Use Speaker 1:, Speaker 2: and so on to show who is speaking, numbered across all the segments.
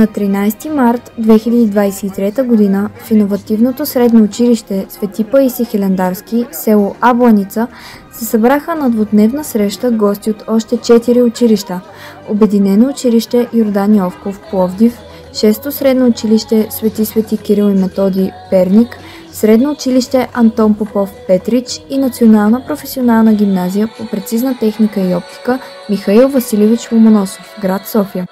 Speaker 1: На 13 март 2023 г. в иновативното средно училище Свети Паиси Хилендарски, село Абланица, се събраха на двудневна среща гости от още 4 училища. Обединено училище Йордан Йовков Пловдив, 6-то средно училище Свети Свети Кирил и Методи Перник, Средно училище Антон Попов Петрич и Национална професионална гимназия по прецизна техника и оптика Михаил Василевич Ломоносов, град София.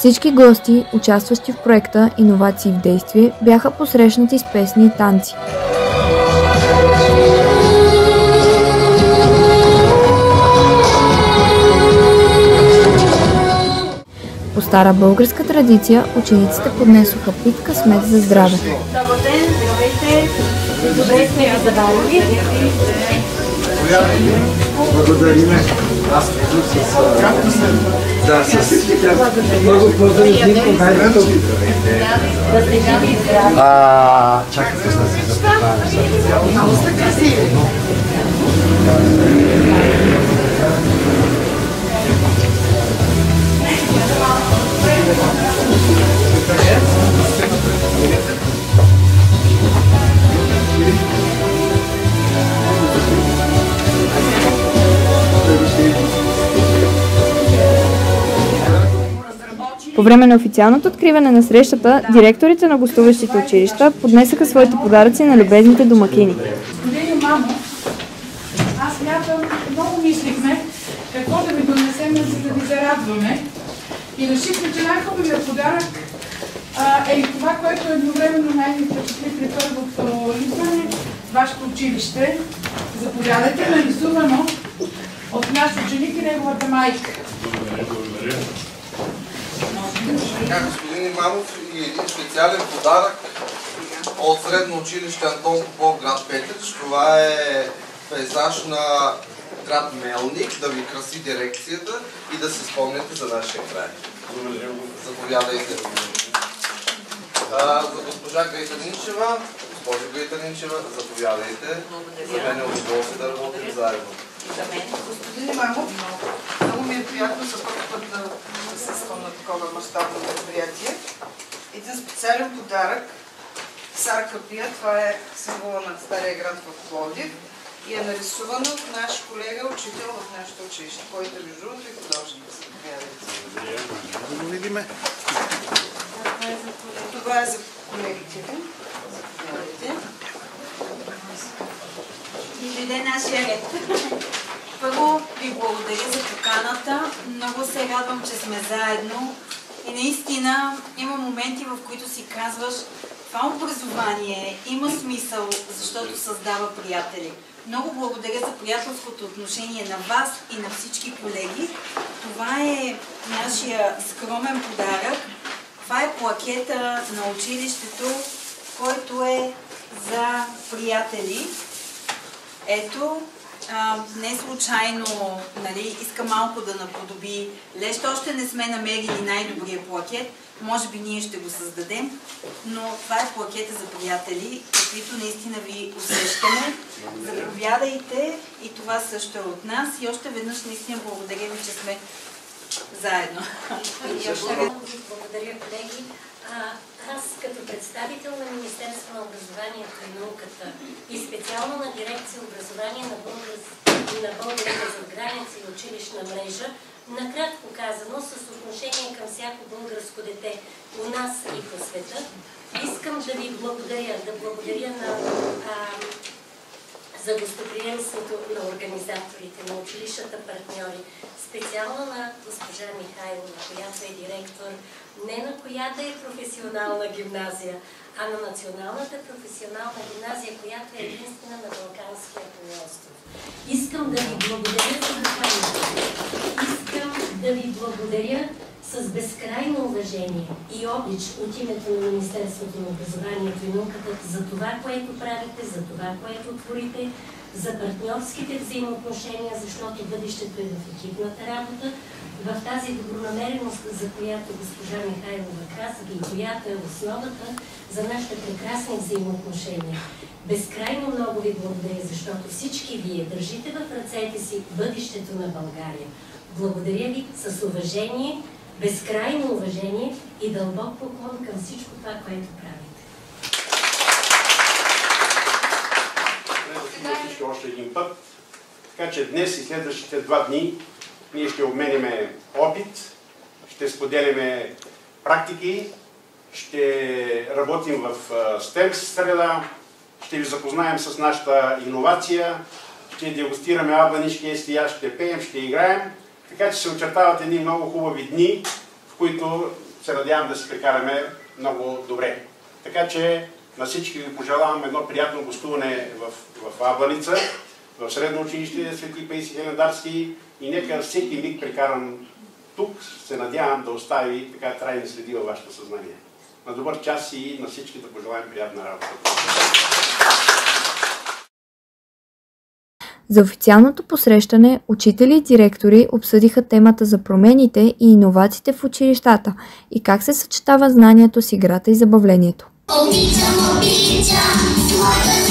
Speaker 1: Всички гости, участващи в проекта Иновации в действие, бяха посрещнати с песни и танци. По стара българска традиция учениците поднесоха питка смет за здраве.
Speaker 2: Добър ден, здравейте! Добре сте ви заварили.
Speaker 3: Благодариме. Аз с... Да, с... Много хайде тук.
Speaker 4: А, чакайте да се запознаем.
Speaker 1: По време на официалното откриване на срещата, директорите на гостуващите училища поднесаха своите подаръци на любезните домакини.
Speaker 5: Господин мамо, аз мятам, много мислихме какво да ви донесем, за да ви зарадваме. И решихме, че най-хубавият подарък а, е и това, което едновременно най-ми впечатли при първото идване, вашето училище. Заповядайте, нарисувано от наш ученик и неговата майка.
Speaker 6: Така, господин Имамов и един специален подарък от средно училище Антон Попов, град Петрич. Това е пейзаж на град Мелник, да ви краси дирекцията и да се спомняте за нашия край. Заповядайте. А, за госпожа Гайтаничева, госпожо Гайтаничева, заповядайте. За мен е удоволствие да работим заедно.
Speaker 7: Господин Имамов, много ми е приятно за първи път да присъствам на такова мащабно мероприятие. Един специален подарък. Сарка Пия, това е символа на Стария град в Пловдив и е нарисувано от наш колега, учител в нашето училище, който е между другото и художник.
Speaker 4: Видиме.
Speaker 7: Това е за колегите ви. Заповядайте.
Speaker 2: Дойде нашия ред. Първо ви благодаря за поканата. Много се радвам, че сме заедно. И наистина има моменти, в които си казваш, това образование има смисъл, защото създава приятели. Много благодаря за приятелското отношение на вас и на всички колеги. Това е нашия скромен подарък. Това е плакета на училището, който е за приятели. Ето, а, не случайно нали, иска малко да наподоби лещ. Още не сме намерили най-добрия плакет. Може би ние ще го създадем. Но това е плакета за приятели, каквито наистина ви усещаме. Заповядайте и това също е от нас. И още веднъж наистина благодаря ви, че сме заедно.
Speaker 8: Благодаря, колеги. Аз като представител на Министерство на образованието и науката и специално на дирекция образование на, българ... на българите за граница и училищна мрежа, накратко казано, с отношение към всяко българско дете у нас и по света, искам да ви благодаря, да благодаря на а, за гостоприемството на организаторите, на училищата партньори, специално на госпожа Михайлова, която е директор не на която е професионална гимназия, а на Националната професионална гимназия, която е единствена на Балканския полуостров. Искам да ви благодаря за това. Искам да ви благодаря с безкрайно уважение и обич от името на Министерството на образованието и науката за това, което правите, за това, което творите, за партньорските взаимоотношения, защото бъдещето е в екипната работа, в тази добронамереност, за която госпожа Михайлова каза и която е основата за нашите прекрасни взаимоотношения. Безкрайно много ви благодаря, защото всички вие държите в ръцете си бъдещето на България. Благодаря ви с уважение, безкрайно уважение и дълбок поклон към всичко това, което правите.
Speaker 9: Трябва всички още един път. Така че днес и следващите два дни ние ще обменяме опит, ще споделяме практики, ще работим в STEM среда, ще ви запознаем с нашата иновация, ще дегустираме абланишки естия, ще пеем, ще играем. Така че се очертават едни много хубави дни, в които се надявам да се прекараме много добре. Така че на всички ви пожелавам едно приятно гостуване в, в Абланица, в Средно училище Свети Паиси Хелендарски и нека всеки миг прекаран тук се надявам да остави така трайни следи във вашето съзнание. На добър час и на всички да пожелаем приятна работа.
Speaker 10: За официалното посрещане учители и директори обсъдиха темата за промените и иновациите в училищата и как се съчетава знанието с играта и забавлението. Обичам, обичам,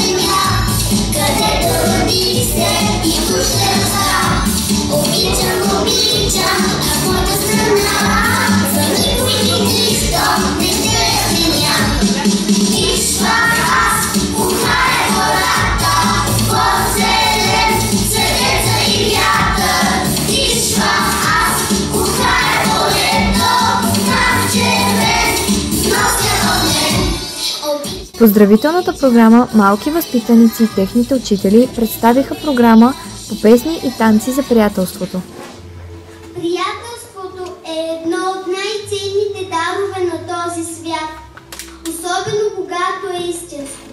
Speaker 10: Поздравителната програма Малки възпитаници и техните учители представиха програма по песни и танци за приятелството.
Speaker 11: Приятелството е едно от най-ценните дарове на този свят, особено когато е истинско.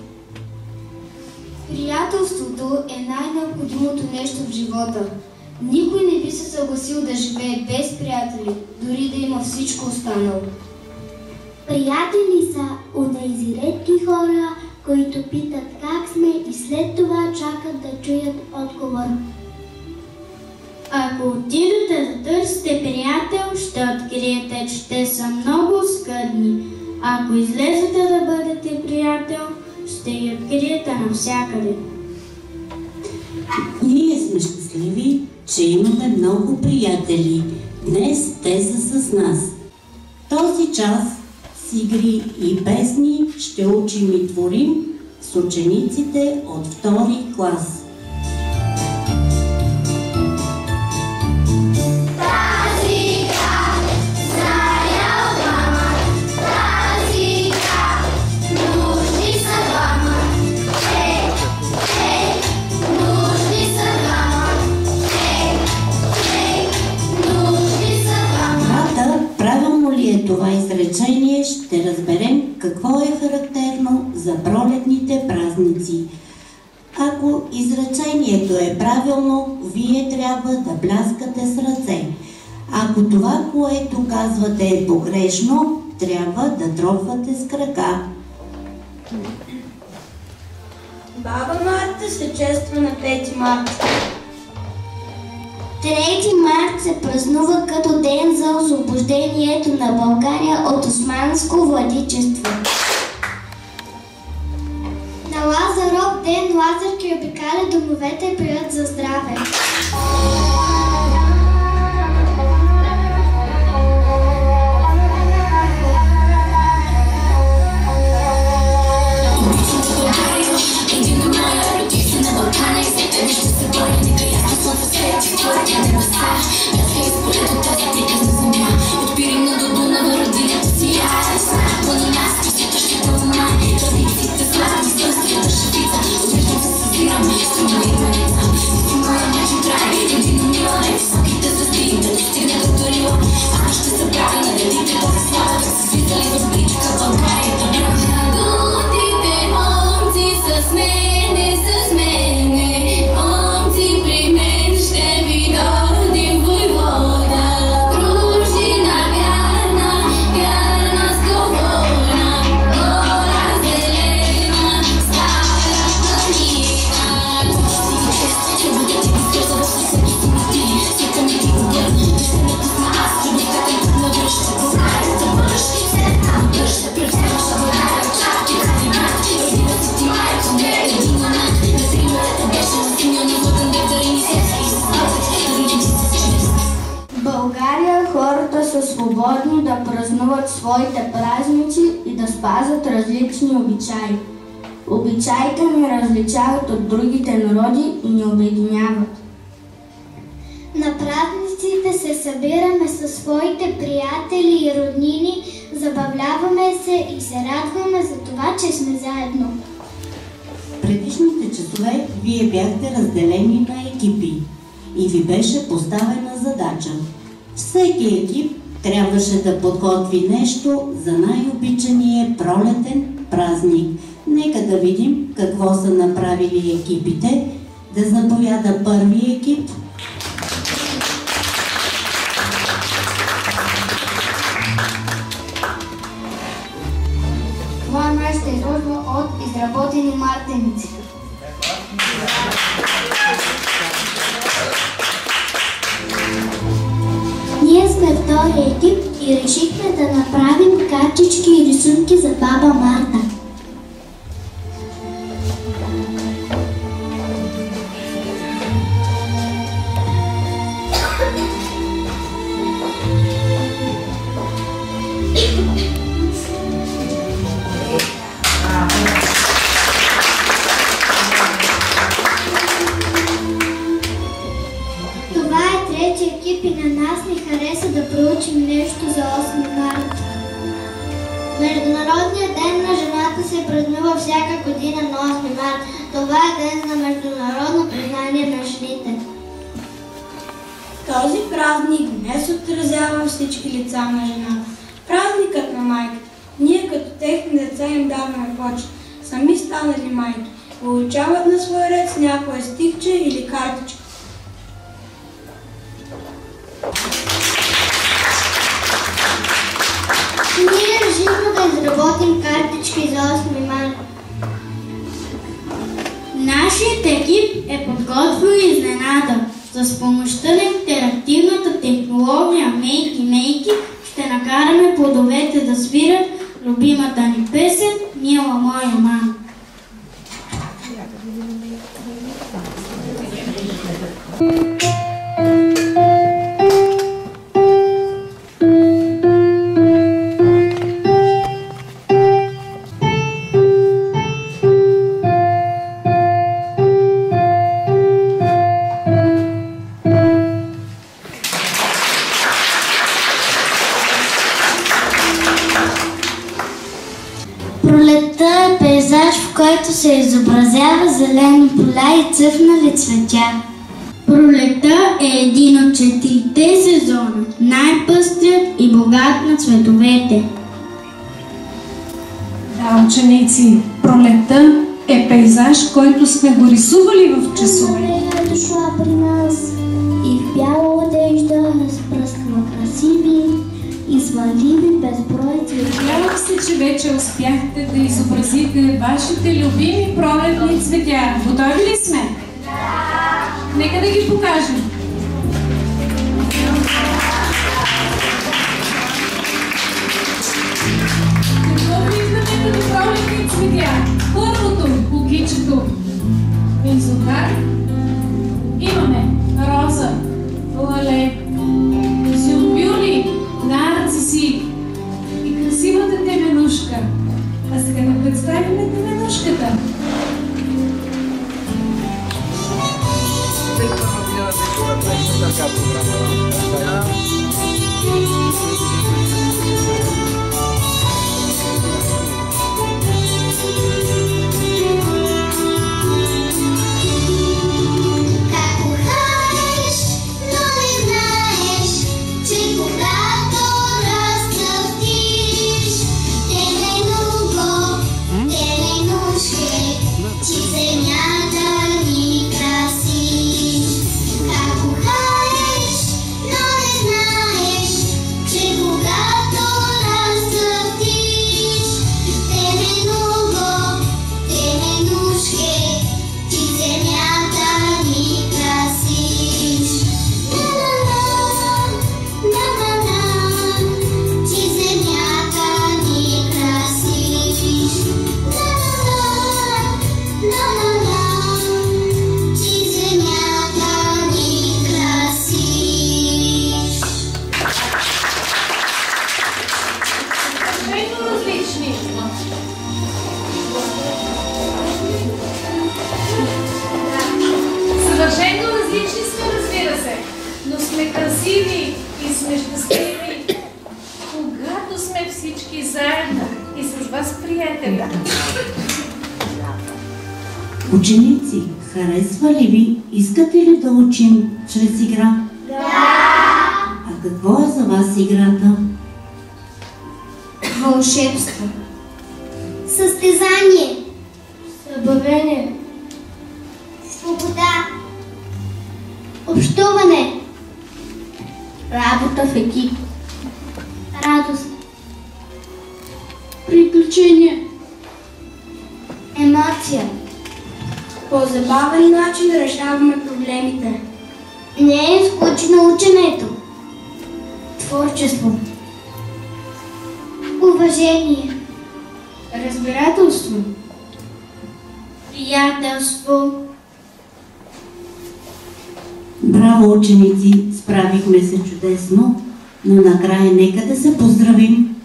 Speaker 12: Приятелството е най-необходимото нещо в живота. Никой не би се съгласил да живее без приятели, дори да има всичко останало.
Speaker 11: Приятели са онези редки хора, които питат как сме и след това чакат да чуят отговор.
Speaker 12: Ако отидете да търсите приятел, ще откриете, че те са много скъдни. Ако излезете да бъдете приятел, ще ги откриете навсякъде.
Speaker 13: Ние сме щастливи, че имаме много приятели. Днес те са с нас. Този час с игри и песни ще учим и творим с учениците от втори клас. За пролетните празници. Ако изречението е правилно, вие трябва да бляскате с ръце. Ако това, което казвате е погрешно, трябва да тропвате с крака.
Speaker 12: Баба Марта се чества на 5 марта.
Speaker 11: 3 март се празнува като ден за освобождението на България от османско владичество. пазарки обикаля домовете и пият за здраве.
Speaker 14: Your face, put it to the обичаи. Обичаите ни различават от другите народи и ни обединяват.
Speaker 10: На празниците се събираме със своите приятели и роднини, забавляваме се и се радваме за това, че сме заедно.
Speaker 13: Предишните часове вие бяхте разделени на екипи и ви беше поставена задача. Всеки екип трябваше да подготви нещо за най-обичания пролетен празник. Нека да видим какво са направили екипите. Да заповяда първи екип.
Speaker 10: Това е нашата изложба от изработени мартеници. Ние сме втори екип и решихме да направим картички и рисунки за баба Марта.
Speaker 14: Празникът на майката. Ние като техни деца им даваме почет. Сами станали майки. Получават на свой ред с някое стихче или картичка.
Speaker 10: Ние решихме да изработим картички за 8 марта.
Speaker 14: Нашият екип е подготвил изненада. С помощта на интерактивната технология Мейки Мейки ще накараме плодовете да свират любимата ни песен Мила моя мама.
Speaker 10: Пролетта се изобразява зелени поля и цъфнали цветя.
Speaker 14: Пролета е един от четирите сезона, най-пъстрият и богат на цветовете.
Speaker 5: Да, ученици, пролетта е пейзаж, който сме го рисували в часове.
Speaker 10: Е дошла при нас и в бяла одежда разпръсква красиви и сваливи безброй цветя.
Speaker 5: Надявам се, че вече успяхте да изобразите вашите любими пролетни цветя. Готови ли сме? Да! Нека да ги покажем. Какво виждаме като пролетни цветя? Първото, кукичето. Визухар. Имаме роза, лале, Представили это немножко там? Ты, кто-то Съвършено различни сме,
Speaker 10: разбира се, но сме красиви и сме щастливи, когато сме всички заедно и с вас, приятели.
Speaker 13: Ученици, харесва ли ви? Искате ли да учим чрез игра?
Speaker 10: Да!
Speaker 13: А какво е за вас играта?
Speaker 10: Вълшебство. Състезание. Събавение. Свобода. Общуване. Работа в екип. Радост. Приключение. Емоция. По забавен начин решаваме проблемите. Не е скучно ученето. Творчество. Уважение. Разбирателство. Приятелство.
Speaker 13: Браво, ученици! Справихме се чудесно, но накрая нека да се поздравим.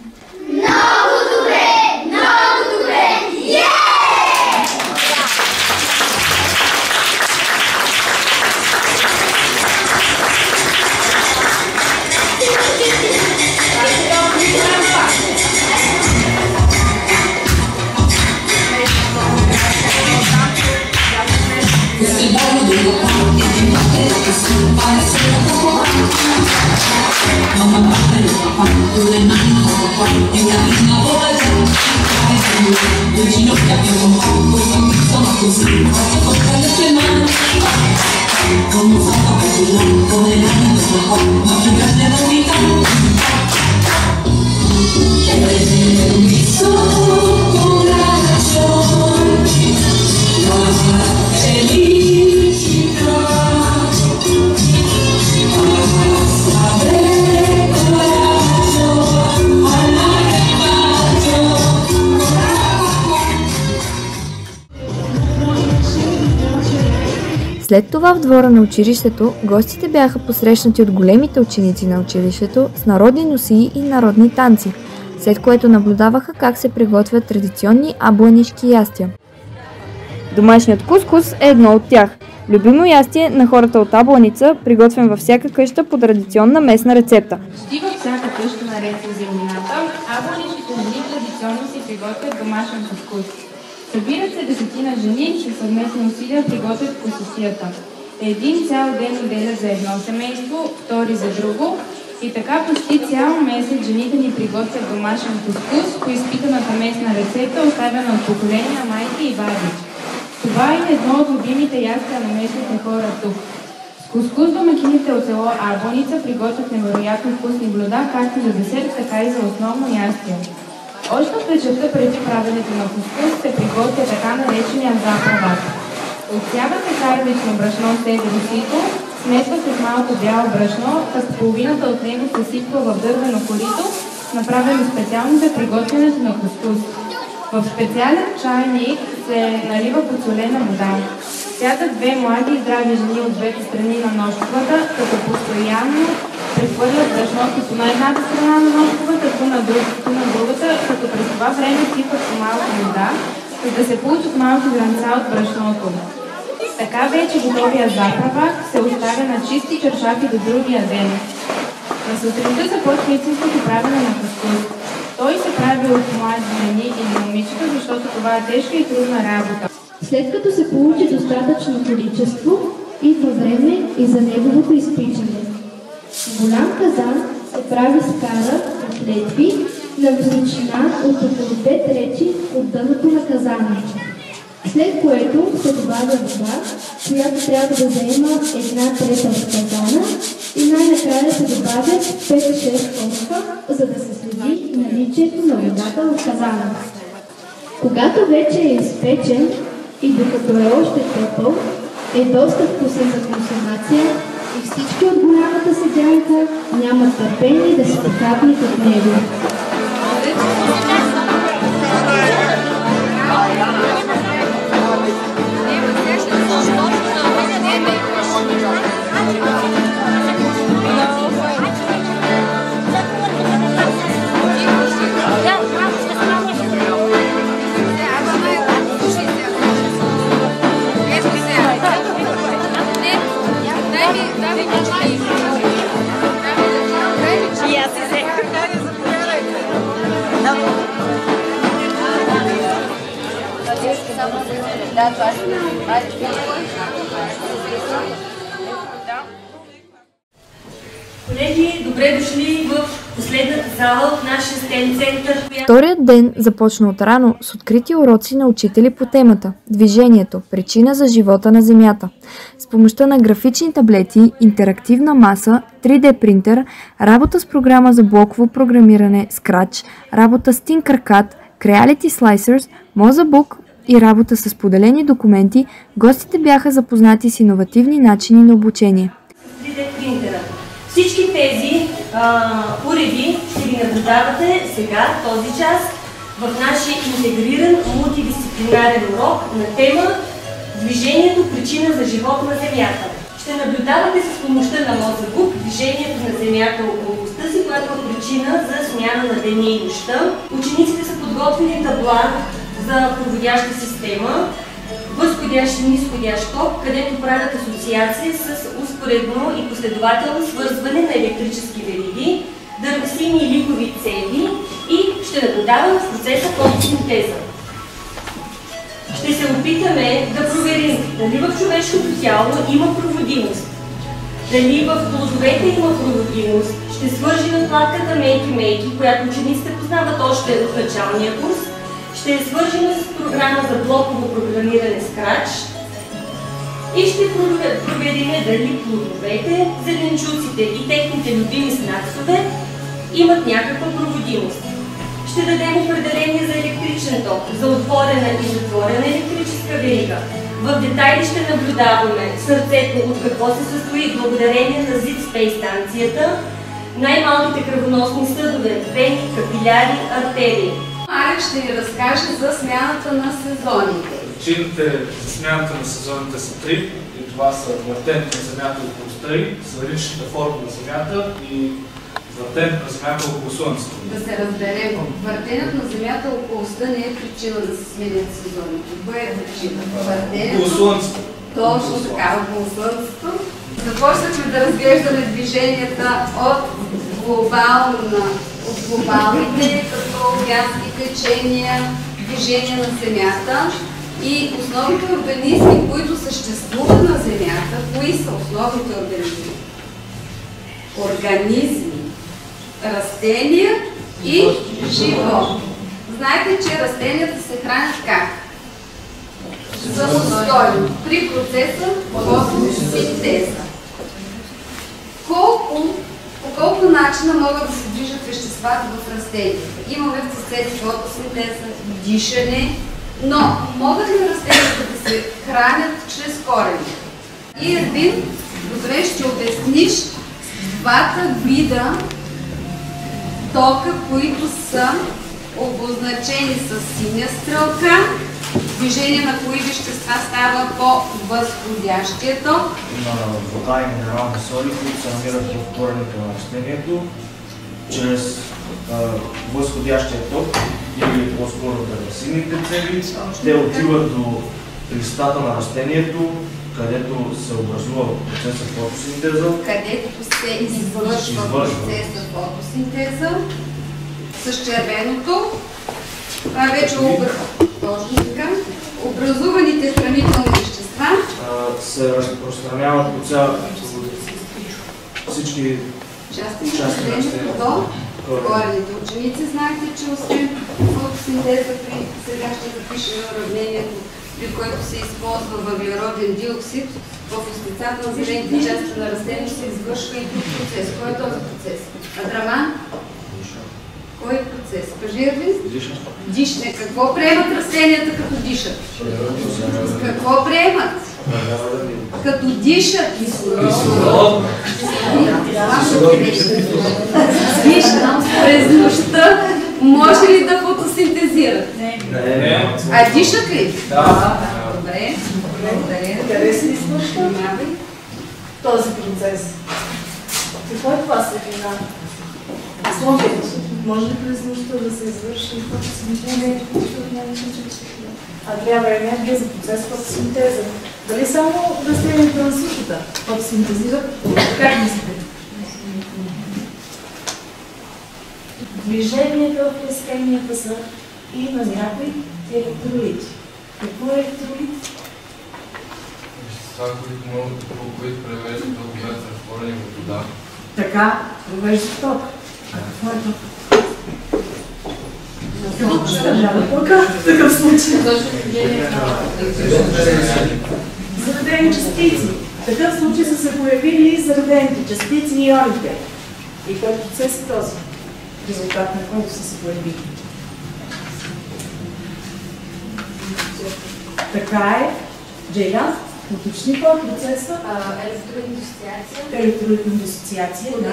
Speaker 10: on my body You. ain't
Speaker 15: mine, you got me my boy Did you know that you were all good for con el alma es mejor No te gastes la mitad Eres mi vas a
Speaker 1: След това в двора на училището гостите бяха посрещнати от големите ученици на училището с народни носии и народни танци, след което наблюдаваха как се приготвят традиционни абланишки ястия. Домашният кускус е едно от тях. Любимо ястие на хората от Абланица, приготвен във всяка къща по традиционна местна рецепта.
Speaker 16: Почти във всяка къща наред с землината, абланишките жени традиционно си приготвят домашен кускус. Събират се десетина жени и със съвместни усилия приготвят кусусията. Един цял ден отделят за едно семейство, втори за друго и така почти цял месец жените ни приготвят домашен кускус по изпитаната местна рецепта, оставена от поколения майки и баби. Това е едно от любимите ястия на местните хора тук. С кускус домакините от село Арбоница приготвят невероятно вкусни блюда, както за десерт, така и за основно ястие. Още от вечерта преди правенето на кускус се приготвя така наречения заправат. Отсявате карлично брашно с сито, смесва се с малко бяло брашно, като половината от него се сипва в дървено корито, направено специално за приготвянето на кускус. В специален чайник се налива подсолена вода. Сядат две млади и здрави жени от двете страни на нощковата, като постоянно прехвърлят по на едната страна на нощковата, ту на, друг, на другата, като през това време сипат по малко вода, за да се получат малки зранца от брашното. Така вече готовия заправак се оставя на чисти чершафи до другия ден. На сутринта започва истинското правене на кускус. Той се прави от млади жени или момичета, защото това е тежка и трудна работа.
Speaker 17: След като се получи достатъчно количество, идва време и за неговото изпичане. Голям казан се прави скара от летви на височина от около 5 речи от дъното на казана. След което се добавя вода, която трябва да заема една трета от казана и най-накрая се добавят 5-6 кошка, за да се следи наличието на водата в казана. Когато вече е изпечен и докато е още топъл, е доста вкусен за консумация всички от голямата седянка нямат търпение да се похапнат от него.
Speaker 18: Да, това. Това
Speaker 19: Колеги, добре дошли в последната зала от нашия стен център.
Speaker 1: Вторият ден започна от рано с открити уроци на учители по темата Движението – причина за живота на Земята. С помощта на графични таблети, интерактивна маса, 3D принтер, работа с програма за блоково програмиране Scratch, работа с Tinkercad, Creality Slicers, Mozabook и работа с поделени документи, гостите бяха запознати с иновативни начини на обучение.
Speaker 19: 3D принтера. Всички тези а, уреди ще ги наблюдавате сега, този час, в нашия интегриран мултидисциплинарен урок на тема Движението причина за живот на Земята. Ще наблюдавате с помощта на мозък движението на Земята около оста си, която е причина за смяна на деня и нощта. Учениците са подготвили табла за проводяща система, възходящ и нисходящ ток, където правят асоциация с успоредно и последователно свързване на електрически вериги, дървесини и ликови цеви и ще наблюдаваме в процеса фотосинтеза. Ще се опитаме да проверим дали в човешкото тяло има проводимост, дали в плодовете има проводимост. Ще свържим накладката мейки-мейки, която учениците познават още в началния курс, ще я свържим с програма за блоково програмиране Scratch и ще проверим дали плодовете, зеленчуците и техните любими снаксове имат някаква проводимост. Ще дадем определение за електричен ток, за отворена и затворена електрическа верига. В детайли ще наблюдаваме сърцето от какво се състои благодарение на зид спей станцията, най-малките кръвоносни съдове, вени, капиляри, артерии.
Speaker 20: Марек ще ни разкаже за смяната на сезоните.
Speaker 21: Причините за смяната на сезоните са три. И това са въртенето на Земята около стъри, сферичната форма на Земята и въртенето на Земята около Слънцето.
Speaker 20: Да се разберем, въртенето на Земята около Оста не е причина да се сменят сезоните. Кое е причина? Въртенето...
Speaker 21: Около Слънцето.
Speaker 20: Точно така, около Слънцето. Започнахме да разглеждаме движенията от глобална от глобалните, като градски течения, движения на Земята и основните организми, които съществуват на Земята, кои са основните организми? Организми, растения и живот. Знаете, че растенията се хранят как? Самостойно, при процеса фотосинтеза. Колко колко начина могат да се движат веществата в растенията? Имаме в процеси фотосинтеза, дишане, но могат ли растенията да се хранят чрез корени? И Ервин, добре ще обясниш двата вида тока, които са обозначени с синя стрелка движение на кои вещества става по възходящия ток?
Speaker 22: На вода и минерални соли, които се намират в корените на растението, чрез а, възходящия ток или по-скоро дървесинните цели, те отиват до листата на растението, където се образува процеса фотосинтеза.
Speaker 20: Където се извършва процеса фотосинтеза с червеното. Това е вече точно така. Образуваните хранителни вещества
Speaker 22: се разпространяват по цял всички
Speaker 20: части
Speaker 22: части на
Speaker 20: растението до корените. Ученици знаете, че освен фотосинтеза при сега ще запишем уравнението, при което се използва въглероден диоксид, в остицата на зелените части на растението се извършва и друг процес. Кой е този процес? Адраман? Кой е процес? Кажи, Ервин? Дишне. Какво приемат растенията като дишат? Какво приемат? Като дишат кислород. Дишат през нощта. Може ли да фотосинтезират?
Speaker 22: Не.
Speaker 20: А дишат ли?
Speaker 22: Да.
Speaker 20: Добре. Благодаря.
Speaker 23: Къде се извършва този процес? Какво е това светлина? Слънчето. Може ли през нощта да се извърши фотосинтеза? А трябва енергия за процес фотосинтеза. Дали само растенията на сушата фотосинтезират? Как мислите? Движенията в растенията са и на някои електролити. Какво е електролит?
Speaker 24: Вещества, които могат да които превеждат ток без разтворени вода.
Speaker 23: Така, провежда ток. А какво е ток? В такъв случай? Заредени частици. В такъв случай са се появили заредените частици и ионите. И кой процес е този? Резултат на който са се появили. Така е. Джейлян, уточни кой е
Speaker 17: дисоциация.
Speaker 23: Електролитна дисоциация, да.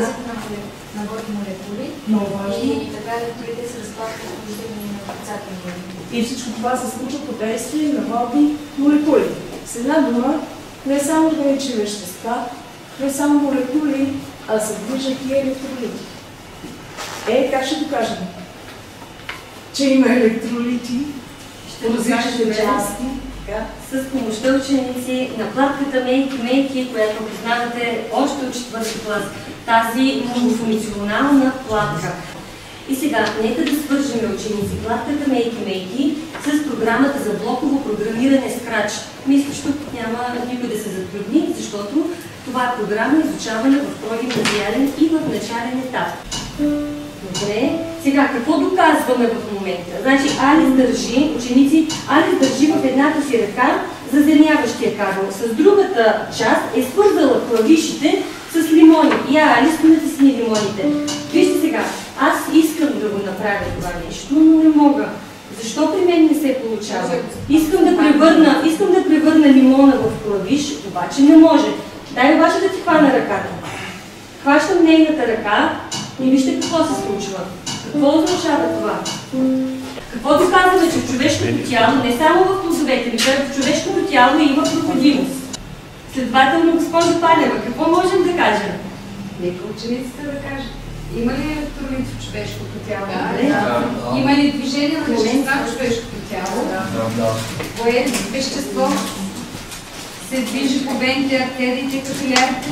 Speaker 17: На молекули.
Speaker 23: Много важно.
Speaker 17: И така електролите се разпадат на положителни и на отрицателни молекули.
Speaker 23: И всичко това се случва по действие на водни молекули. С една дума, не само органични вещества, не само молекули, а се движат и електролити. Е, как ще докажем? Че има електролити,
Speaker 19: Ще докажем
Speaker 23: части.
Speaker 19: С помощта ученици на платката Мейки Мейки, която познавате още от четвърти клас. Тази многофункционална платка. И сега, нека да свържем ученици платката Мейки Мейки с програмата за блоково програмиране Scratch. Мисля, че тук няма никой да се затрудни, защото това е програма изучаване в прогимназиален и в начален етап. Добре. Сега, какво доказваме в момента? Значи Алис държи, ученици, Алис държи в едната си ръка заземяващия кабел. С другата част е свързала клавишите с лимони. А, Алис, натисни лимоните. Вижте сега, аз искам да го направя това нещо, но не мога. Защо при мен не се получава? Искам да превърна, искам да превърна лимона в клавиш, обаче не може. Дай обаче да ти хвана ръката. Хващам нейната ръка и вижте какво се случва. Какво означава това? Какво доказваме, че в човешкото тяло, не само в плодовете, но в човешкото тяло има проходимост? Следователно, госпожо Панева, какво можем да кажем?
Speaker 20: Нека учениците да кажат. Има ли електролит в човешкото тяло?
Speaker 19: Да.
Speaker 24: Да.
Speaker 20: Има ли движение на вещества в човешкото тяло?
Speaker 24: Да.
Speaker 20: Кое вещество се движи по вените, артериите капилярите?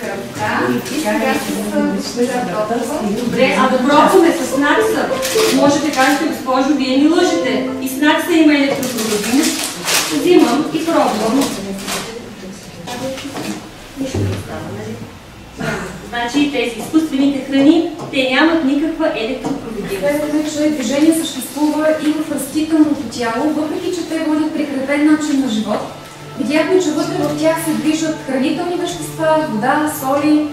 Speaker 20: Кръвта. С толкова.
Speaker 19: Добре, а да пробваме с накса. Може да кажете, госпожо, вие ни лъжете. И с накса има електропроходимост. Взимам и пробвам. Нищо не става, нали? Значи тези изкуствените храни, те нямат никаква електропроводимост.
Speaker 25: Че движение съществува и в растителното тяло, въпреки че те водят прекратен начин на живот. Видяхме, че вътре в тях се движат хранителни вещества, вода, соли,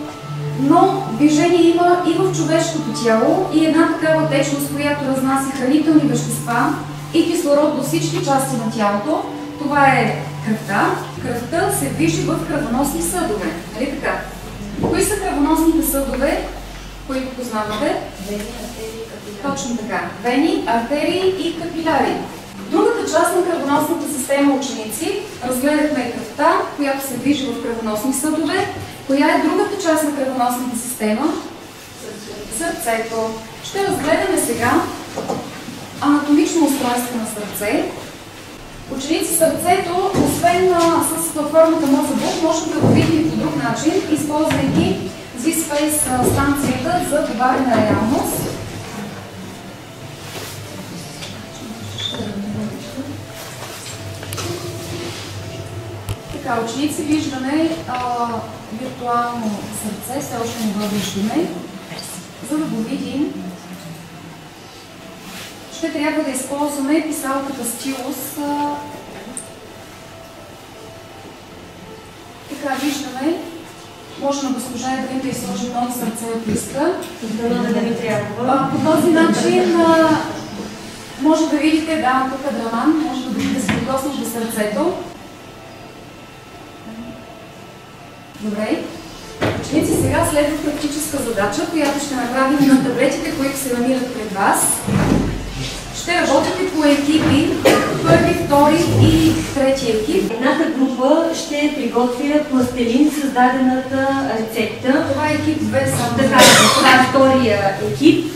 Speaker 25: но движение има и в човешкото тяло и една такава течност, която разнася хранителни вещества и кислород до всички части на тялото. Това е кръвта. Кръвта се движи в кръвоносни съдове. Нали така? Кои са кръвоносните съдове, които познавате?
Speaker 17: Вени, артерии, капиляри.
Speaker 25: Точно така. Вени, артерии и капиляри. Другата част на кръвоносната система ученици разгледахме кръвта, която се движи в кръвоносни съдове. Коя е другата част на кръвоносната система? Сърцето. Ще разгледаме сега анатомично устройство на сърце. Ученици сърцето, освен с платформата Мозъбук, можем да го видим по друг начин, използвайки Z-Space станцията за добавена реалност. Така, ученици виждаме а, виртуално сърце, все още не го виждаме. За да го видим, ще трябва да използваме писалката стилус. а, Така, виждаме, може на госпожа Едрин да изложим ново сърце от.
Speaker 19: Дано да не трябва.
Speaker 25: По този начин а, може да видите, да, тук е драман, може да видите да се докоснеш до сърцето. Добре. Ученици, сега следва практическа задача, която ще направим на таблетите, които се намират пред вас. Ще работите по екипи, първи, втори и трети екип.
Speaker 19: Едната група ще приготвя пластелин с дадената рецепта.
Speaker 25: Това е екип 2 само.
Speaker 19: Така, това е втория екип.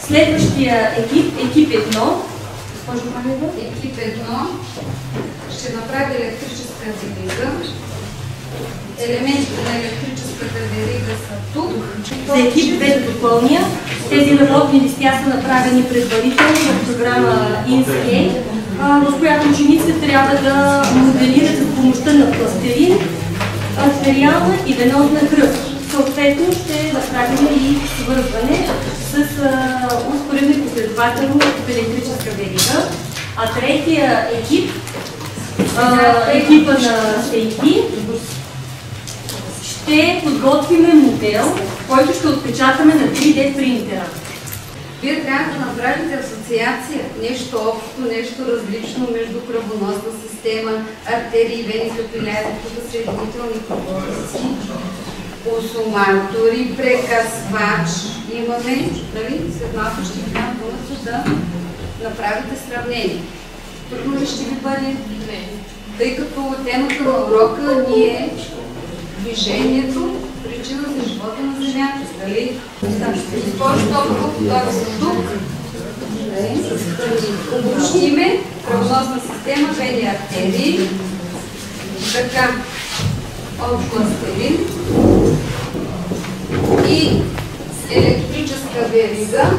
Speaker 19: Следващия екип, екип 1. Госпожо Панева?
Speaker 20: Екип 1 ще направи електрическа верига. Елементите на електрическата верига са тук.
Speaker 19: За екип 2 да допълня. Тези работни листя са направени предварително в програма Inkscape. а, в която учениците трябва да моделират с помощта на пластелин, артериална и венозна кръв. Съответно ще направим и свързване с успоредно и последователно в електрическа верига. А третия екип, екипа на Сейки, ще подготвиме модел, който ще отпечатаме на 3D принтера.
Speaker 20: Вие трябва да направите асоциация, нещо общо, нещо различно между кръвоносна система, артерии, вени, капиляри, съединителни пропорции, осоматори, прекъсвач. Имаме, нали, след малко ще ви дам думата да направите сравнение. Трудно ли ще ви бъде? Тъй като темата на урока ни е движението, причина за живота на Земята. Дали? Госпожо Топова, готова съм тук. Обобщиме кръвоносна система, вени артерии. Така, от пластелин и електрическа верига,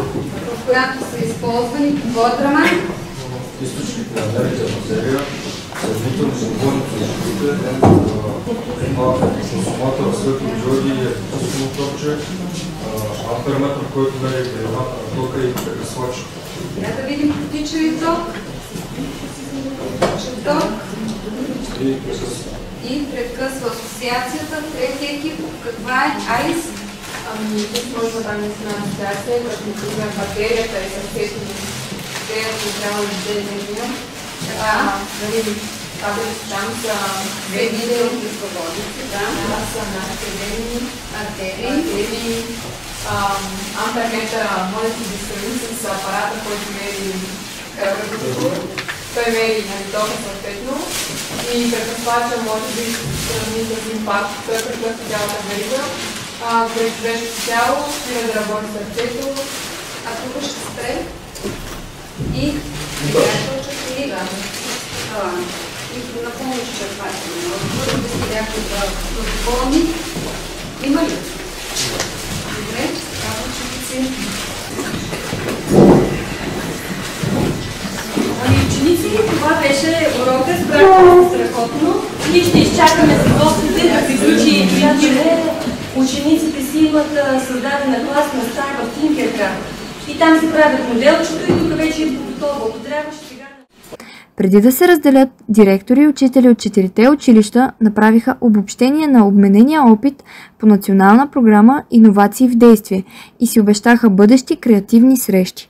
Speaker 20: в която са използвани квадрама.
Speaker 22: Източник на енергия материя, сравнително свободното защитите, консуматора светлодиоди и електрическо моторче, амперметър, който мери деривата на тока и прекъсвач.
Speaker 20: Трябва да видим протича и ток. Ток.
Speaker 22: И прекъсвач
Speaker 20: и прекъсва асоциацията. Третия екип, каква е? Айс?
Speaker 24: Ами, тук може да даме на асоциация, като например батерията и батерията трябва да бъде енергия. Така, нали, кабелите там са
Speaker 20: Вегите свободници, да.
Speaker 24: Това са нашите вени,
Speaker 20: артерии,
Speaker 24: амперметъра, може да се сравни с апарата, който мери кръвното. Той мери нали, тока съответно и прекъсвача може да сравни с импакт, той прекъсва цялата верига. Човешкото тяло спира да работи сърцето.
Speaker 20: А тук ще спре и и да. И напълно изчерпателно. Отговор да си някой да протоколни. Има ли? Добре, че си
Speaker 19: Ами ученици, това беше урока, справихме страхотно и ще изчакаме с гостите да приключи видео. Учениците си имат създадена класна стая в Tinkercad и там се правят моделчето и тук вече е готово. Трябваше.
Speaker 1: Преди да се разделят, директори и учители от четирите училища направиха обобщение на обменения опит по национална програма Иновации в действие и си обещаха бъдещи креативни срещи.